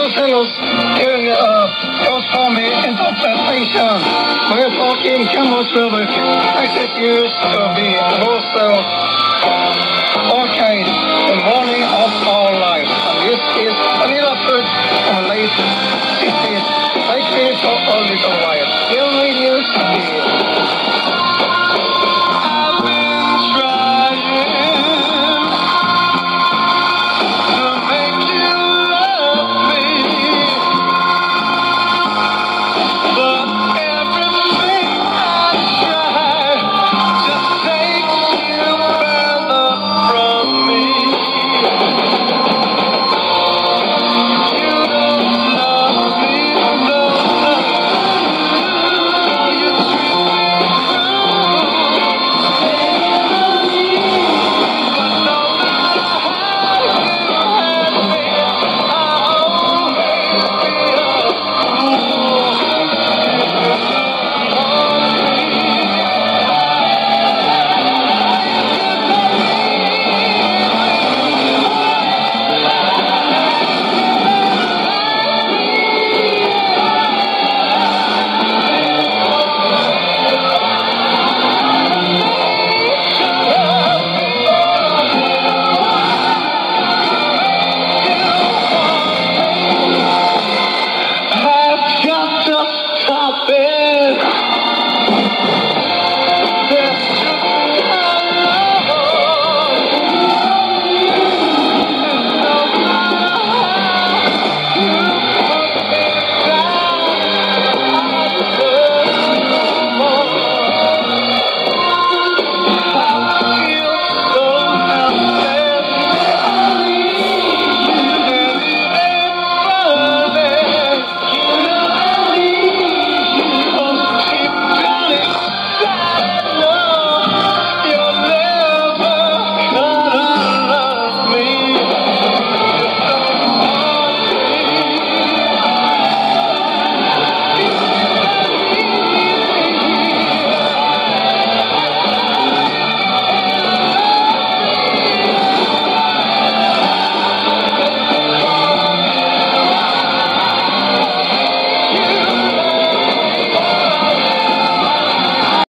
Ourselves during uh, Osfarmy interpretation. We're talking Kammersvärdet, access use of the Rosel arcade, the morning of our life. And this is Vanilla Fudge from late 60s. Take this for a little while. happen.